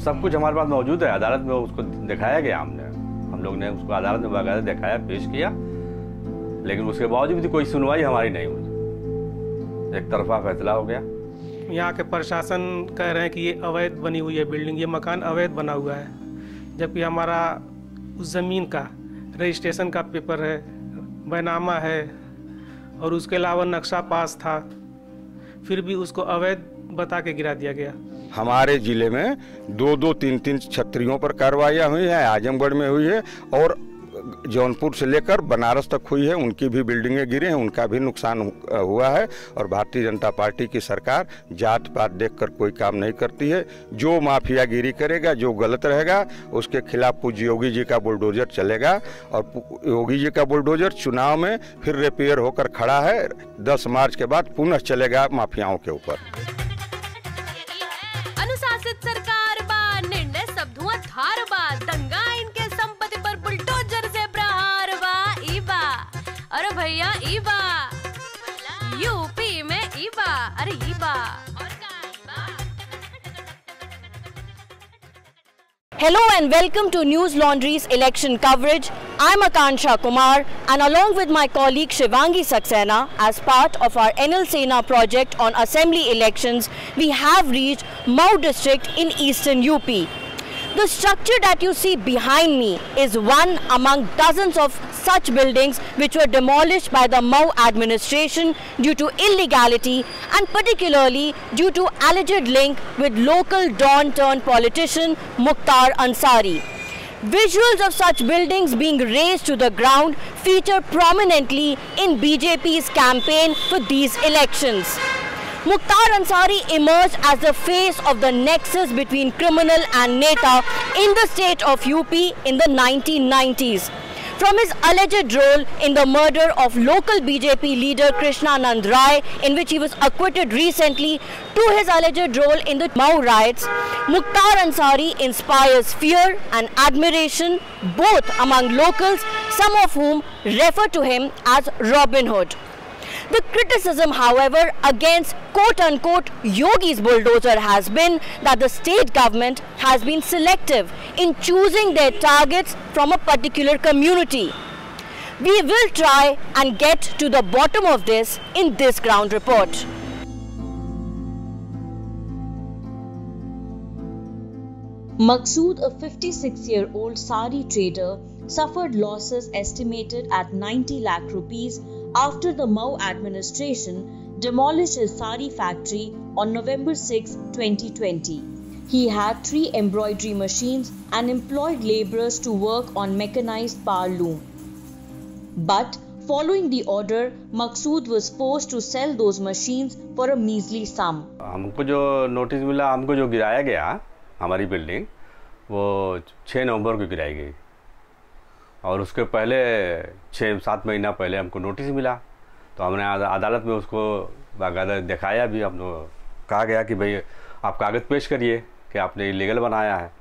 सब कुछ हमारे पास मौजूद है, अदालत में उसको दिखाया गया हमने। हम लोग ने उसको अदालत में बाकायदा दिखाया, पेश किया, लेकिन उसके बावजूद भी कोई सुनवाई हमारी नहीं हुई। एक तरफा फैसला हो गया। यहाँ के प्रशासन कह रहे हैं कि ये अवैध बनी हुई है बिल्डिंग, ये मकान अवैध बना हुआ है, जबकि हमारा उस ज़मीन का रजिस्ट्रेशन का पेपर है, बैनामा है, और उसके अलावा नक्शा पास था, फिर भी उसको अवैध बता के गिरा दिया गया। हमारे ज़िले में दो दो, तीन तीन छत्रियों पर कार्रवाइयाँ हुई हैं, आजमगढ़ में हुई है और जौनपुर से लेकर बनारस तक हुई है। उनकी भी बिल्डिंगें गिरी हैं, उनका भी नुकसान हुआ है और भारतीय जनता पार्टी की सरकार जात पात देखकर कोई काम नहीं करती है। जो माफियागिरी करेगा, जो गलत रहेगा, उसके खिलाफ पूज्य योगी जी का बुलडोजर चलेगा और योगी जी का बुलडोजर चुनाव में फिर रिपेयर होकर खड़ा है। दस मार्च के बाद पुनः चलेगा माफियाओं के ऊपर। भैया ई बा यूपी में ई बा अरे ई बा Hello and welcome to News Laundry's election coverage. I'm Akansha Kumar and along with my colleague Shivangi Saxena as part of our Enel Sena project on assembly elections, we have reached Mau district in eastern UP. The structure that you see behind me is one among dozens of such buildings which were demolished by the Mao administration due to illegality and particularly due to alleged link with local Don turned politician Mukhtar Ansari. Visuals of such buildings being razed to the ground feature prominently in BJP's campaign for these elections. Mukhtar Ansari emerged as the face of the nexus between criminal and Neta in the state of UP in the 1990s. From his alleged role in the murder of local BJP leader Krishna Nand Rai, in which he was acquitted recently, to his alleged role in the Mao riots, Mukhtar Ansari inspires fear and admiration both among locals, some of whom refer to him as Robin Hood. The criticism, however, against quote unquote Yogi's bulldozer has been that the state government has been selective in choosing their targets from a particular community. We will try and get to the bottom of this in this ground report. Maqsood, a 56 year old sari trader, suffered losses estimated at 90 lakh rupees after the Mau administration demolished his sari factory on November 6, 2020. He had three embroidery machines and employed laborers to work on mechanized power loom. But following the order, Maqsood was forced to sell those machines for a measly sum. हमको जो notice मिला हमको जो गिराया गया हमारी building वो छः नवंबर को गिराई गई और उसके पहले छः सात महीना पहले हमको नोटिस मिला। तो हमने अदालत में उसको बाकायदा दिखाया भी हम कहा गया कि भाई, आप कागज़ पेश करिए कि आपने इलीगल बनाया है।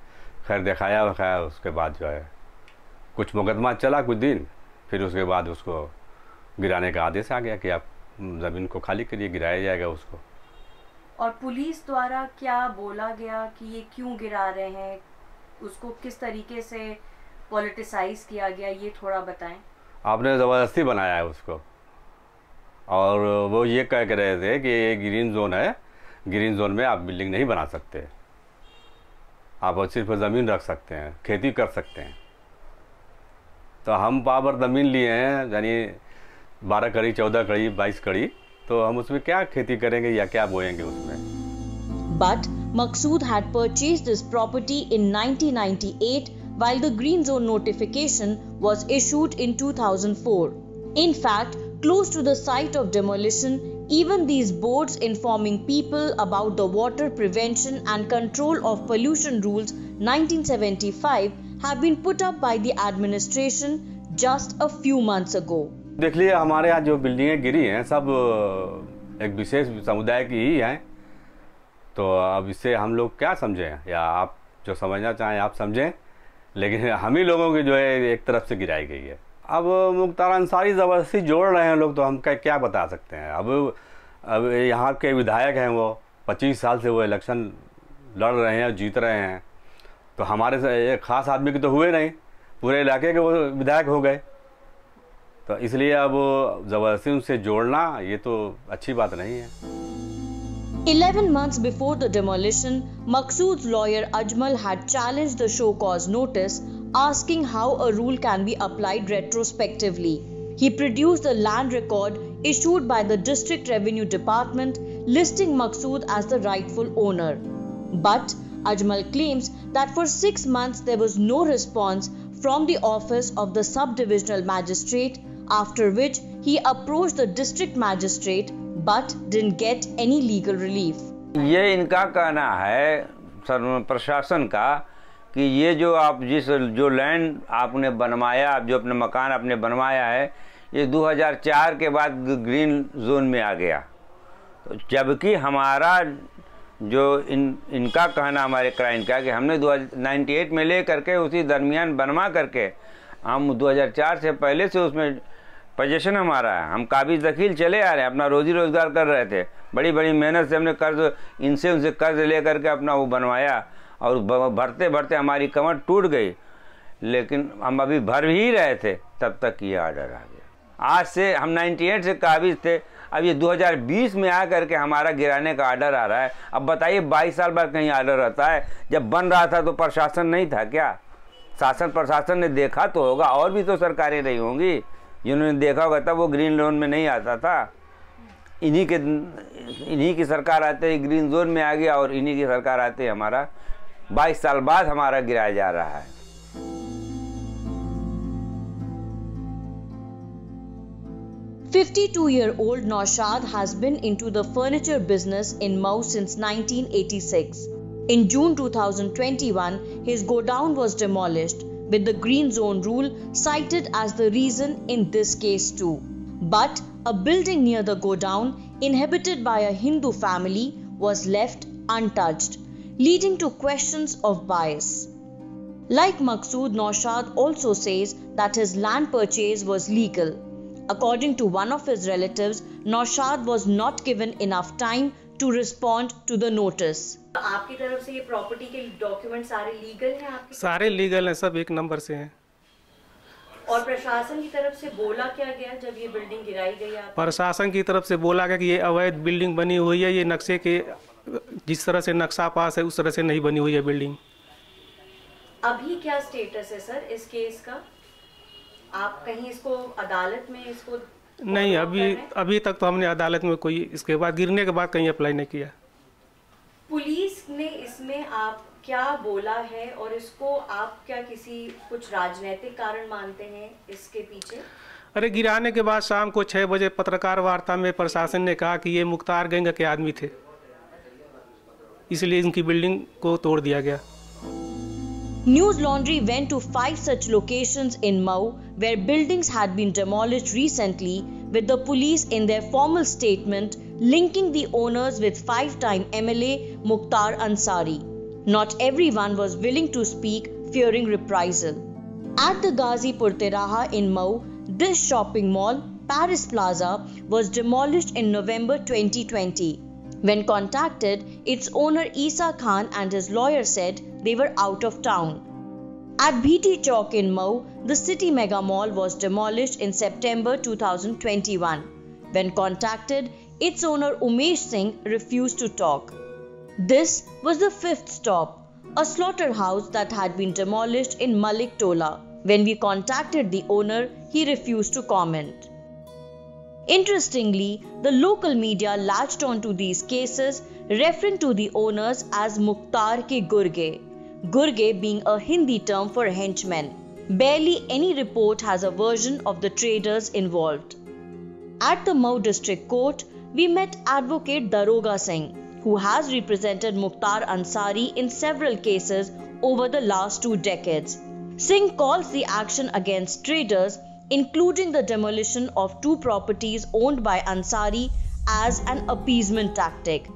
खैर, दिखाया वखाया, उसके बाद जो है, कुछ मुकदमा चला कुछ दिन, फिर उसके बाद उसको गिराने का आदेश आ गया कि आप ज़मीन को खाली करिए, गिराया जाएगा उसको। और पुलिस द्वारा क्या बोला गया कि ये क्यों गिरा रहे हैं? उसको किस तरीके से पॉलिटिसाइज किया गया ये थोड़ा बताएँ। आपने ज़बरदस्ती बनाया है उसको। और वो ये कह के रहे थे कि ये ग्रीन जोन है ग्रीन जोन में आप बिल्डिंग नहीं बना सकते। आप सिर्फ़ ज़मीन रख सकते हैं खेती कर सकते हैं। तो हम पावर ज़मीन लिए हैं यानी बारह कड़ी चौदह कड़ी बाईस कड़ी तो हम उसमें क्या खेती करेंगे या क्या बोएँगे उसमें? But Maqsood had purchased this property in 1998 while the green zone notification was issued in 2004. In fact, close to the site of demolition, even these boards informing people about the water prevention and control of pollution rules 1975 have been put up by the administration just a few months ago. देख लिए हमारे यहाँ जो बिल्डिंगें गिरी हैं सब एक विशेष समुदाय की ही हैं तो अब इससे हम लोग क्या समझें या आप जो समझना चाहें आप समझें लेकिन हम ही लोगों की जो है एक तरफ़ से गिराई गई है। अब मुख्तार अंसारी ज़बरदस्ती जोड़ रहे हैं लोग तो हम क्या क्या बता सकते हैं? अब अब यहाँ के विधायक हैं वो, पच्चीस साल से वो इलेक्शन लड़ रहे हैं जीत रहे हैं। तो हमारे से एक खास आदमी के तो हुए नहीं, पूरे इलाके के वो विधायक हो गए। तो इसलिए अब ज़बरदस्ती उनसे जोड़ना, ये तो अच्छी बात नहीं है। 11 months before the demolition, Maqsood's lawyer Ajmal had challenged the show cause notice, asking how a rule can be applied retrospectively. He produced the land record issued by the District Revenue Department listing Maqsood as the rightful owner. But Ajmal claims that for six months there was no response from the office of the subdivisional magistrate, after which he approached the district magistrate but didn't get any legal relief. ये इनका कहना है प्रशासन का, कि ये जो आप जिस, जो लैंड आपने बनवाया, आप जो अपने मकान आपने बनवाया है, ये 2004 के बाद ग्रीन जोन में आ गया तो जबकि हमारा जो इन, इनका कहना हमारे क्राइम का कि हमने 98 में ले करके उसी दरमियान बनवा करके, हम 2004 से पहले से उसमें पोजीशन हमारा। है हम काबिज दखील चले आ रहे हैं, अपना रोजी रोज़गार कर रहे थे। बड़ी बड़ी मेहनत से हमने कर्ज, इनसे उनसे कर्ज ले करके अपना वो बनवाया और भरते भरते हमारी कमर टूट गई। लेकिन हम अभी भर ही रहे थे, तब तक ये ऑर्डर आ गया। आज से हम 98 से काबिज थे। अब ये 2020 में आ करके हमारा गिराने का ऑर्डर आ रहा है। अब बताइए 22 साल बाद कहीं ऑर्डर आता है? जब बन रहा था तो प्रशासन नहीं था क्या? शासन, प्रशासन ने देखा तो होगा, और भी तो सरकारें नहीं होंगी। जिन्होंने देखा होगा तब वो ग्रीन जोन में नहीं आता था इन्हीं के इन्हीं की सरकार आते ही ग्रीन जोन में आ गया और इन्हीं की सरकार आते ही हमारा 22 साल बाद हमारा गिराया जा रहा है 52-year-old Naushad has been into the furniture business in Mau since 1986. In June 2021, his godown was demolished, with the green zone rule cited as the reason in this case too. But a building near the godown, inhabited by a Hindu family, was left untouched, leading to questions of bias. Like Maqsood, Noshad also says that his land purchase was legal According to one of his relatives, Noshad was not given enough time to respond to the notice. आपकी तरफ़ से ये property के document सारे legal हैं आपके? सारे legal हैं सब एक नंबर से हैं। और प्रशासन की तरफ़ से बोला क्या गया जब ये बिल्डिंग गिराई गई प्रशासन की तरफ़ से बोला गया कि ये अवैध बिल्डिंग बनी हुई है ये नक्शे के जिस तरह से नक्शा पास है उस तरह से नहीं बनी हुई है बिल्डिंग अभी क्या स्टेटस है सर इस केस का? आप कहीं इसको अदालत में इसको नहीं अभी अभी तक तो हमने अदालत में कोई इसके बाद गिरने के बाद कहीं अप्लाई नहीं किया। पुलिस ने इसमें आप क्या बोला है और इसको आप क्या किसी कुछ राजनीतिक कारण मानते हैं इसके पीछे? अरे गिराने के बाद शाम को छह बजे पत्रकार वार्ता में प्रशासन ने कहा कि ये मुख्तार गंग के आदमी थे। इसलिए इनकी बिल्डिंग को तोड़ दिया गया। News Laundry went to five such locations in Mau where buildings had been demolished recently, with the police in their formal statement linking the owners with five time MLA Mukhtar Ansari. Not everyone was willing to speak, fearing reprisal. At the Ghazipur Teraha in Mau, this shopping mall, Paris Plaza, was demolished in November 2020. When contacted, its owner Isa Khan and his lawyer said they were out of town. At BT Chowk in Mau, the city mega mall was demolished in September 2021. When contacted, its owner Umesh Singh refused to talk. This was the fifth stop, a slaughterhouse that had been demolished in Malik Tola. When we contacted the owner, he refused to comment. Interestingly, the local media latched onto these cases, referring to the owners as Mukhtar ke Gurge. Gurge being a Hindi term for henchmen. Barely any report has a version of the traders involved. At the Mau District Court, we met Advocate Daroga Singh, who has represented Mukhtar Ansari in several cases over the last two decades. Singh calls the action against traders, including the demolition of two properties owned by Ansari, as an appeasement tactic.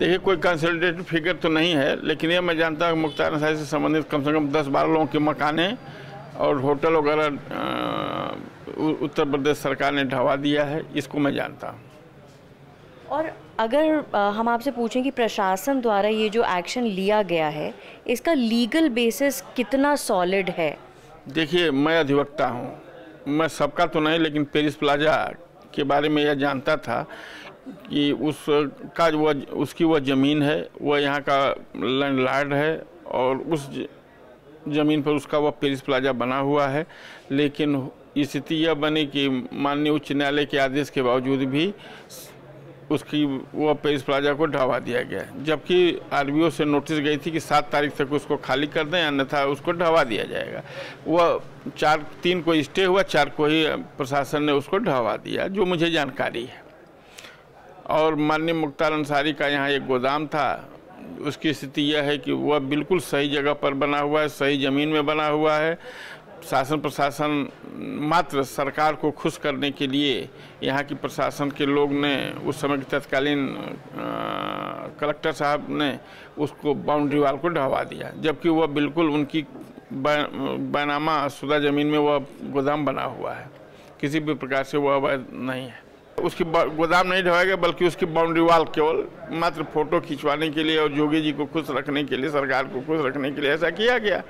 देखिए कोई consultative figure तो नहीं है लेकिन ये मैं जानता हूँ मुख्तार नसाई से संबंधित कम से कम दस बारह लोगों के मकाने और होटल वगैरह उत्तर प्रदेश सरकार ने ढवा दिया है इसको मैं जानता हूँ। और अगर हम आपसे पूछें कि प्रशासन द्वारा ये जो एक्शन लिया गया है इसका लीगल बेसिस कितना सॉलिड है? देखिए मैं अधिवक्ता हूँ मैं सबका तो नहीं लेकिन पेरिस प्लाजा के बारे में यह जानता था कि उसका वह उसकी वह ज़मीन है, वह यहाँ का लैंडलॉर्ड है और उस ज़मीन पर उसका वह पेरिस प्लाजा बना हुआ है। लेकिन स्थिति यह बनी कि माननीय उच्च न्यायालय के आदेश के बावजूद भी उसकी वह पेरिस प्लाजा को ढहवा दिया गया जबकि आरबीओ से नोटिस गई थी कि सात तारीख तक उसको खाली कर दें, अन्यथा उसको ढहवा दिया जाएगा। वह चार, तीन को स्टे हुआ, चार को ही प्रशासन ने उसको ढहवा दिया, जो मुझे जानकारी है। और माननीय मुख्तार अंसारी का यहाँ एक गोदाम था। उसकी स्थिति यह है कि वह बिल्कुल सही जगह पर बना हुआ है, सही ज़मीन में बना हुआ है। शासन प्रशासन मात्र सरकार को खुश करने के लिए यहाँ की प्रशासन के लोग ने उस समय के तत्कालीन कलेक्टर साहब ने उसको बाउंड्री वाल को ढहवा दिया, जबकि वह बिल्कुल उनकी बैनामा शुदा ज़मीन में वह गोदाम बना हुआ है। किसी भी प्रकार से वह अवैध नहीं है। उसकी गोदाम नहीं गया बल्कि उसकी बाउंड्री वाल केवल मात्र फ़ोटो खिंचवाने के लिए और जोगी जी को खुश रखने के लिए सरकार को खुश रखने के लिए ऐसा किया गया।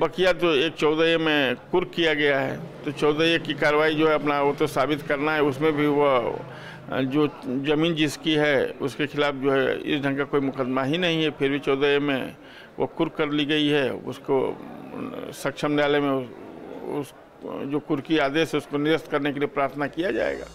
बकिया तो एक चौदह में कुर्क किया गया है तो चौदह की कार्रवाई जो है अपना वो तो साबित करना है उसमें भी अ, जो ज़मीन जिसकी है उसके खिलाफ जो है इस ढंग का कोई मुकदमा ही नहीं है फिर भी चौदह में वो कुर्क कर ली गई है उसको सक्षम न्यायालय में उस जो कुर्की आदेश है उसको निरस्त करने के लिए प्रार्थना किया जाएगा।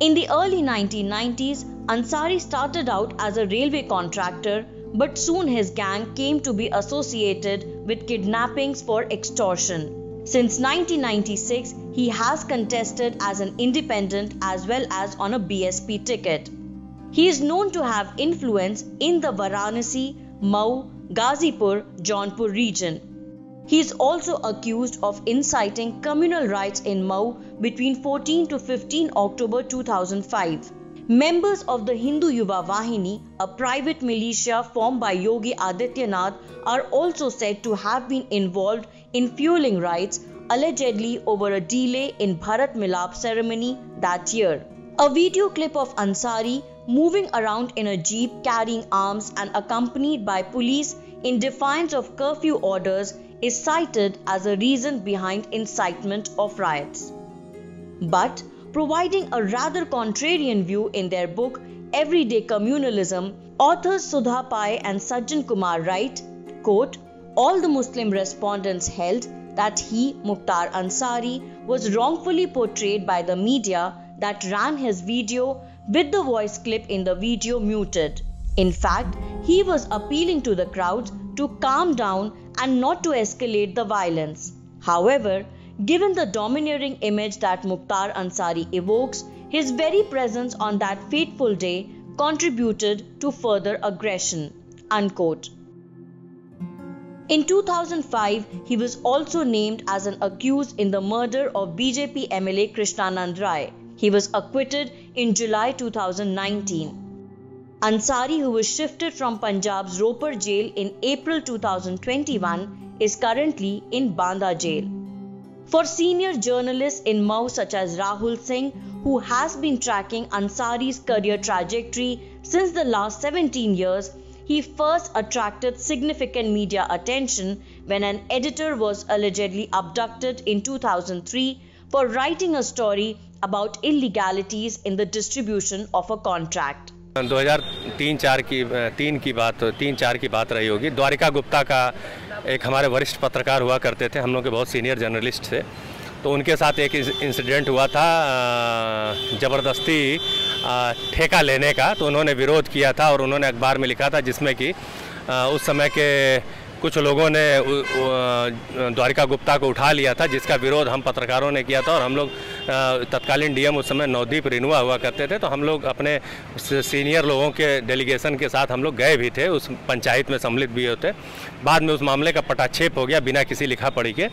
In the early 1990s, Ansari started out as a railway contractor, but soon his gang came to be associated with kidnappings for extortion. Since 1996, he has contested as an independent as well as on a BSP ticket. He is known to have influence in the Varanasi, Mau, Gazipur, Jaunpur region. He is also accused of inciting communal riots in Mau between 14 to 15 October 2005. Members of the Hindu Yuva Vahini, a private militia formed by Yogi Adityanath, are also said to have been involved in fueling riots allegedly over a delay in Bharat Milap ceremony that year. A video clip of Ansari moving around in a jeep carrying arms and accompanied by police in defiance of curfew orders is cited as a reason behind incitement of riots. But providing a rather contrarian view in their book Everyday Communalism, authors Sudha Pai and Sajjan Kumar write, quote, all the Muslim respondents held that he, Mukhtar Ansari, was wrongfully portrayed by the media that ran his video with the voice clip in the video muted. In fact, he was appealing to the crowd to calm down and not to escalate the violence. However, given the domineering image that Mukhtar Ansari evokes, his very presence on that fateful day contributed to further aggression. Unquote. In 2005, he was also named as an accused in the murder of BJP MLA Krishnanand Rai. He was acquitted in July 2019. Ansari, who was shifted from Punjab's Roper jail in April 2021, is currently in Banda jail. For senior journalists in Mau such as Rahul Singh, who has been tracking Ansari's career trajectory since the last 17 years, he first attracted significant media attention when an editor was allegedly abducted in 2003 for writing a story about illegalities in the distribution of a contract. 2003-4 की तीन की बात, तीन चार की बात रही होगी। द्वारिका गुप्ता का एक हमारे वरिष्ठ पत्रकार हुआ करते थे, हम लोग के बहुत सीनियर जर्नलिस्ट थे। तो उनके साथ एक इंसिडेंट हुआ था ज़बरदस्ती ठेका लेने का। तो उन्होंने विरोध किया था और उन्होंने अखबार में लिखा था जिसमें कि उस समय के कुछ लोगों ने द्वारिका गुप्ता को उठा लिया था जिसका विरोध हम पत्रकारों ने किया था और हम लोग तत्कालीन डीएम उस समय नवदीप रिनुआ हुआ करते थे तो हम लोग अपने सीनियर लोगों के डेलीगेशन के साथ हम लोग गए भी थे उस पंचायत में सम्मिलित भी होते। बाद में उस मामले का पटाक्षेप हो गया बिना किसी लिखा पढ़ी के।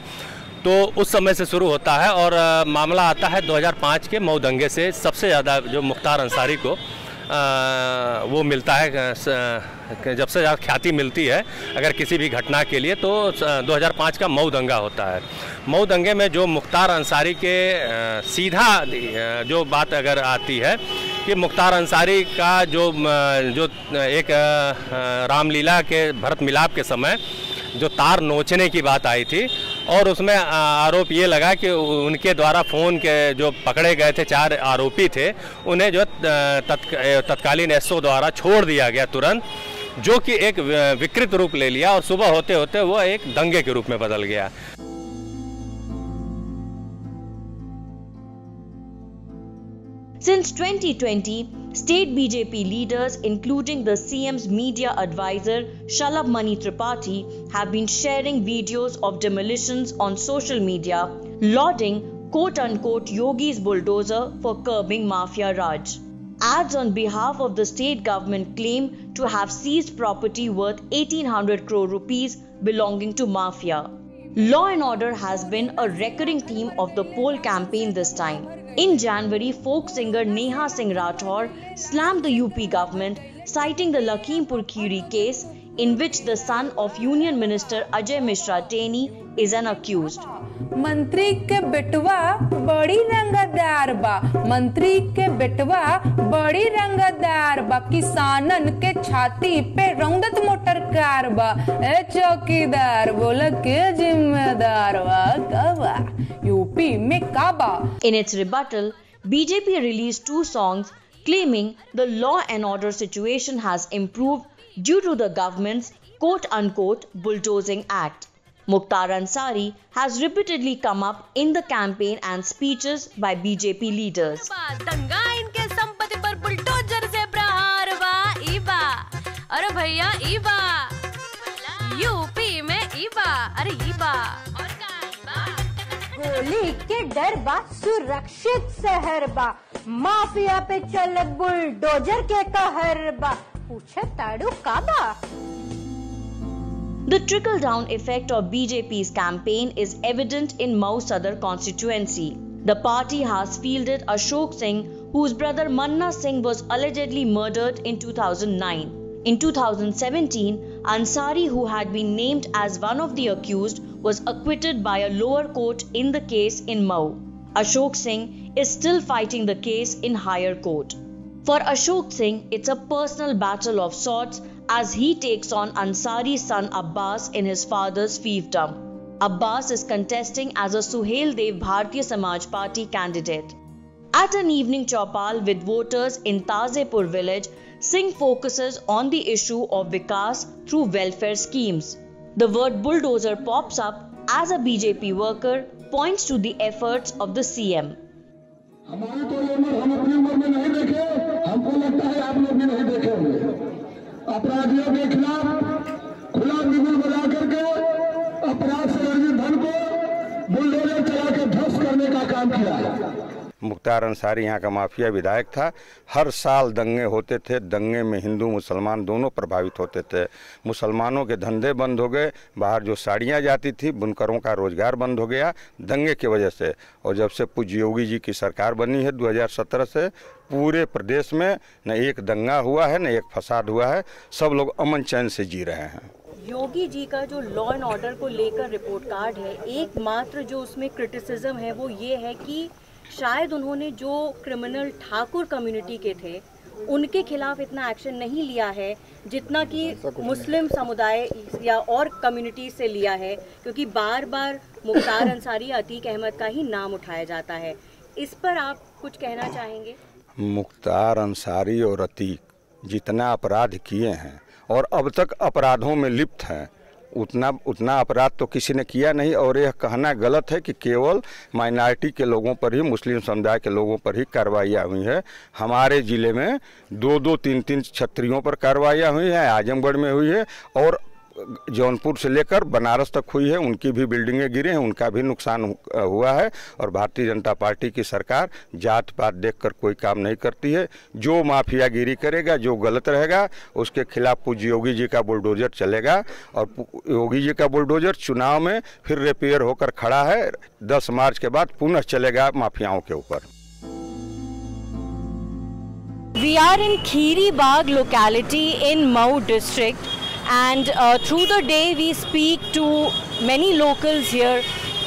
तो उस समय से शुरू होता है और मामला आता है 2005 के मऊ दंगे से सबसे ज़्यादा जो मुख्तार अंसारी को आ, वो मिलता है स- जब से ख्याति मिलती है अगर किसी भी घटना के लिए तो स- 2005 का मऊ दंगा होता है। मऊ दंगे में जो मुख्तार अंसारी के सीधा जो बात अगर आती है कि मुख्तार अंसारी का जो जो एक रामलीला के भरत मिलाप के समय जो तार नोचने की बात आई थी और उसमें आरोप ये लगा कि उनके द्वारा फ़ोन के जो पकड़े गए थे चार आरोपी थे उन्हें जो तत्क, तत्कालीन एसओ द्वारा छोड़ दिया गया तुरंत। जो कि एक विकृत रूप ले लिया और सुबह होते होते वो एक दंगे के रूप में बदल गया Since 2020, state BJP leaders, including the CM's media advisor Shalabh Mani Tripathi, have been sharing videos of demolitions on social media, lauding quote unquote Yogi's bulldozer for curbing Mafia Raj. Ads on behalf of the state government claim to have seized property worth 1800 crore rupees belonging to Mafia. Law and order has been a recurring theme of the poll campaign this time. In January, folk singer Neha Singh Rathore slammed the UP government, citing the Lakhimpur Kheri case in which the son of Union Minister Ajay Mishra Teni is an accused. मंत्री के बेटवा बड़ी रंगदार बा मंत्री के बेटवा बड़ी रंगदार बा किसानन के छाती पे रौदत मोटर कार बा ए चौकीदार बोला के जिम्मेदार बा कबा यूपी में काबा In its rebuttal, BJP released two songs claiming the law and order situation has improved due to the government's quote unquote bulldozing act. Mukhtar Ansari has repeatedly come up in the campaign and speeches by BJP leaders. अरे भैया ई बा UP में ई अरे ई बा और का ई बा गोली के डर बा सुरक्षित शहर बा माफिया पे चल बुलडोजर के कहर बा The trickle down effect of BJP's campaign is evident in Mau Sadar constituency. The party has fielded Ashok Singh, whose brother Manna Singh was allegedly murdered in 2009. In 2017, Ansari, who had been named as one of the accused, was acquitted by a lower court in the case in Mau. Ashok Singh is still fighting the case in higher court. For Ashok Singh, it's a personal battle of sorts as he takes on Ansari's son Abbas in his father's fiefdom. Abbas is contesting as a Suhail Dev Bharatiya Samaj Party candidate. At an evening chopal with voters in Tazepur village, Singh focuses on the issue of Vikas through welfare schemes. The word bulldozer pops up as a BJP worker points to the efforts of the CM. हमारी तो ये उम्र हम अपनी उम्र में नहीं देखे, हमको लगता है आप लोग भी नहीं देखे होंगे। अपराधियों के खिलाफ खुला बिगुल बजा करके अपराध से अर्जित धन को बुलडोजर चला के ध्वस्त करने का काम किया है मुख्तार अंसारी यहाँ का माफिया विधायक था। हर साल दंगे होते थे, दंगे में हिंदू, मुसलमान दोनों प्रभावित होते थे। मुसलमानों के धंधे बंद हो गए, बाहर जो साड़ियाँ जाती थी, बुनकरों का रोज़गार बंद हो गया दंगे की वजह से। और जब से पूज्य योगी जी की सरकार बनी है 2017 से, पूरे प्रदेश में न एक दंगा हुआ है, न एक फसाद हुआ है। सब लोग अमन चैन से जी रहे हैं। योगी जी का जो लॉ एंड ऑर्डर को लेकर रिपोर्ट कार्ड है, एकमात्र जो उसमें क्रिटिसिज्म है वो ये है कि शायद उन्होंने जो क्रिमिनल ठाकुर कम्युनिटी के थे उनके खिलाफ इतना एक्शन नहीं लिया है जितना कि मुस्लिम समुदाय या और कम्युनिटी से लिया है क्योंकि बार बार मुख्तार अंसारी अतीक अहमद का ही नाम उठाया जाता है। इस पर आप कुछ कहना चाहेंगे? मुख्तार अंसारी और अतीक जितना अपराध किए हैं और अब तक अपराधों में लिप्त हैं उतना उतना अपराध तो किसी ने किया नहीं और यह कहना गलत है कि केवल माइनॉरिटी के लोगों पर ही, मुस्लिम समुदाय के लोगों पर ही कार्रवाइयाँ हुई हैं। हमारे ज़िले में दो दो, तीन तीन छत्रियों पर कार्रवाइयाँ हुई हैं, आजमगढ़ में हुई है और जौनपुर से लेकर बनारस तक हुई है, उनकी भी बिल्डिंगें गिरी हैं, उनका भी नुकसान हुआ है, और भारतीय जनता पार्टी की सरकार जात पात देखकर कोई काम नहीं करती है। जो माफियागिरी करेगा, जो गलत रहेगा, उसके खिलाफ पूज्य योगी जी का बुलडोजर चलेगा, और योगी जी का बुलडोजर चुनाव में फिर रिपेयर होकर खड़ा है, दस मार्च के बाद पुनः चलेगा माफियाओं के ऊपर। We are in Khiri Bagh locality in Mau district. And uh, through the day we speak to many locals here,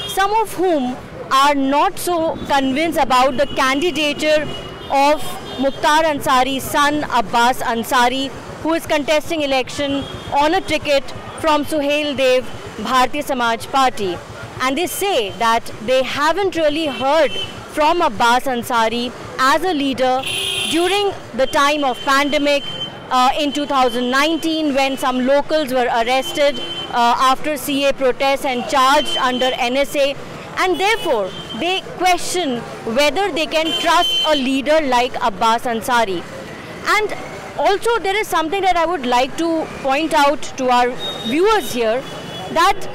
some of whom are not so convinced about the candidature of Mukhtar Ansari's son Abbas Ansari who is contesting election on a ticket from Suhail Dev Bharatiya Samaj Party. And they say that they haven't really heard from Abbas Ansari as a leader during the time of pandemic uh, in 2019 when some locals were arrested uh, after CA protests and charged under NSA and therefore they question whether they can trust a leader like Abbas Ansari. And also there is something that I would like to point out to our viewers here that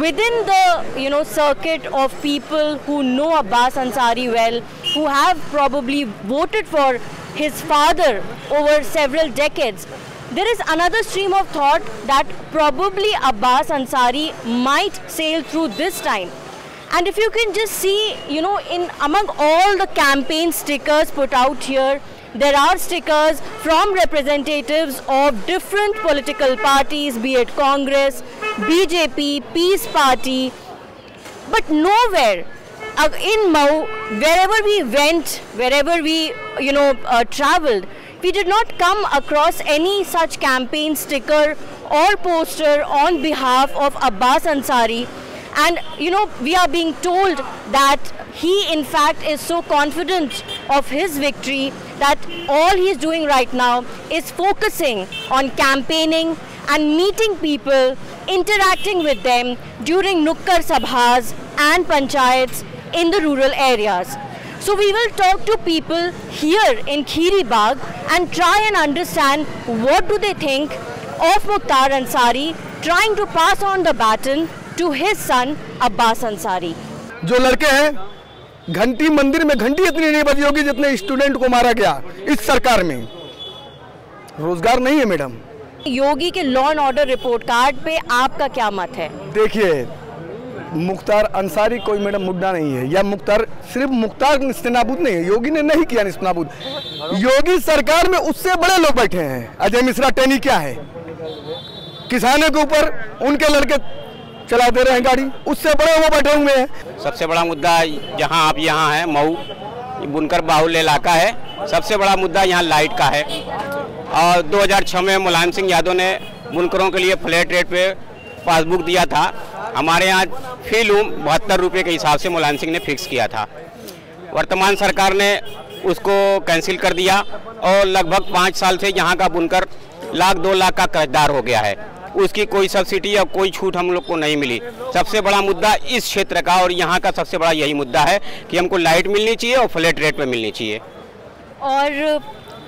within the you know circuit of people who know Abbas Ansari well, who have probably voted for his father over several decades, there is another stream of thought that probably Abbas Ansari might sail through this time. And if you can just see, you know, in among all the campaign stickers put out here, there are stickers from representatives of different political parties, be it Congress, BJP, Peace Party, but nowhere in Mau, wherever we went, wherever we, you know, uh, traveled, we did not come across any such campaign sticker or poster on behalf of Abbas Ansari. And, you know, we are being told that he, in fact, is so confident of his victory that all he is doing right now is focusing on campaigning and meeting people, interacting with them during Nukkar Sabhas and Panchayats in the rural areas. So we will talk to people here in Khiri Bagh and try and understand what do they think of Mukhtar Ansari trying to pass on the baton to his son Abbas Ansari. जो लड़के हैं घंटी मंदिर में घंटी इतनी नहीं बजी होगी जितने स्टूडेंट को मारा गया इस सरकार में रोज़गार नहीं है मैडम योगी के law and order report card पे आपका क्या मत है देखिए मुख्तार अंसारी कोई मैडम मुद्दा नहीं है। या मुख्तार, सिर्फ़ मुख्तार निस्तनाबूद नहीं है। योगी ने नहीं किया निस्तनाबूद योगी सरकार में उससे बड़े लोग बैठे हैं। अजय मिश्रा टेनी क्या है? किसानों के ऊपर उनके लड़के चला दे रहे हैं गाड़ी। उससे बड़े वो बैठे हुए हैं। सबसे बड़ा मुद्दा जहाँ आप यहाँ हैं, मऊ बुनकर बाहुल्य इलाका है। सबसे बड़ा मुद्दा यहाँ लाइट का है। और 2006 में मुलायम सिंह यादव ने बुनकरों के लिए फ्लैट रेट पे पासबुक दिया था। हमारे यहाँ फ़ी लूम बहत्तर रुपये के हिसाब से मुलायम सिंह ने फिक्स किया था। वर्तमान सरकार ने उसको कैंसिल कर दिया और लगभग पाँच साल से यहाँ का बुनकर लाख दो लाख का कर्जदार हो गया है। उसकी कोई सब्सिडी या कोई छूट हम लोग को नहीं मिली। सबसे बड़ा मुद्दा इस क्षेत्र का और यहाँ का सबसे बड़ा यही मुद्दा है कि हमको लाइट मिलनी चाहिए और फ्लैट रेट पर मिलनी चाहिए। और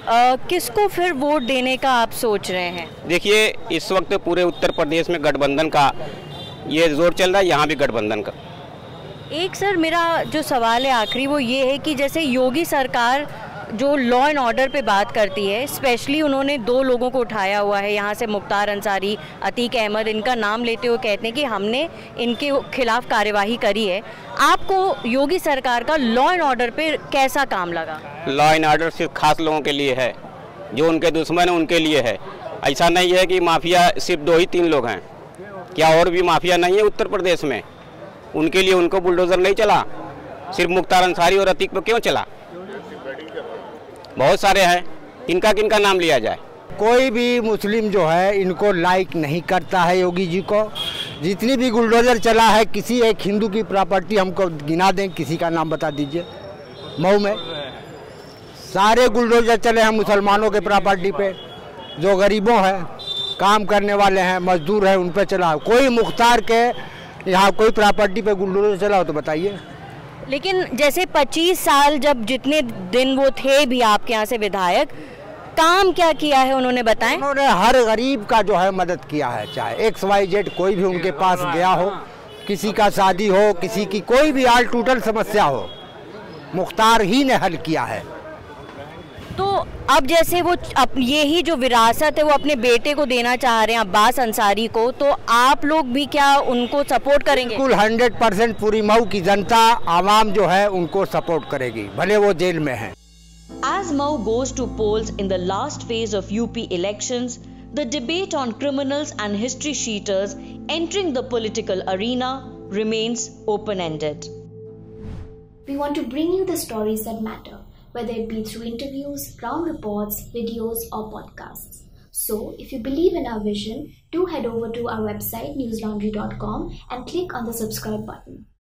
अ, किसको फिर वोट देने का आप सोच रहे हैं? देखिए इस वक्त पूरे उत्तर प्रदेश में गठबंधन का ये ज़ोर चल रहा है यहाँ भी गठबंधन का। एक सर मेरा जो सवाल है आखिरी वो ये है कि जैसे योगी सरकार जो लॉ एंड ऑर्डर पे बात करती है स्पेशली उन्होंने दो लोगों को उठाया हुआ है यहाँ से मुख्तार अंसारी अतीक अहमद इनका नाम लेते हुए कहते हैं कि हमने इनके खिलाफ कार्यवाही करी है। आपको योगी सरकार का लॉ एंड ऑर्डर पे कैसा काम लगा? लॉ एंड ऑर्डर सिर्फ़ खास लोगों के लिए है जो उनके दुश्मन है उनके लिए है। ऐसा नहीं है कि माफिया सिर्फ़ दो ही तीन लोग हैं। क्या और भी माफिया नहीं है उत्तर प्रदेश में? उनके लिए उनको बुलडोज़र नहीं चला। सिर्फ़ मुख्तार अंसारी और अतीक पर क्यों चला? बहुत सारे हैं। किनका किनका नाम लिया जाए? कोई भी मुस्लिम जो है, इनको लाइक नहीं करता है योगी जी को। जितनी भी बुलडोजर चला है, किसी एक हिंदू की प्रॉपर्टी हमको गिना दें, किसी का नाम बता दीजिए। मऊ में। सारे बुलडोजर चले हैं मुसलमानों के प्रॉपर्टी पे, जो गरीबों हैं। काम करने वाले हैं मजदूर हैं उन पर चलाओ। कोई मुख्तार के यहाँ कोई प्रॉपर्टी पे बुलडोजर चला हो तो बताइए। लेकिन जैसे 25 साल जब जितने दिन वो थे भी आपके यहाँ से विधायक काम क्या किया है उन्होंने बताएँ? उन्होंने हर गरीब का जो है मदद किया है चाहे एक्स वाई जेड कोई भी उनके पास गया हो किसी का शादी हो किसी की कोई भी आल टूटल समस्या हो मुख्तार ही ने हल किया है। अब जैसे वो ये ही जो विरासत है वो अपने बेटे को देना चाह रहे हैं अब्बास अंसारी को तो आप लोग भी क्या उनको सपोर्ट करेंगे? बिल्कुल हंड्रेड परसेंट पूरी मऊ की जनता आवाम जो है उनको सपोर्ट करेगी भले वो जेल में है। As Mau goes to polls in the last phase of UP election the debate on criminals and history sheeters entering the political arena remains open ended we want to bring you the stories that matter whether it be through interviews, ground reports, videos, or podcasts. So, if you believe in our vision, do head over to our website newslaundry.com and click on the subscribe button.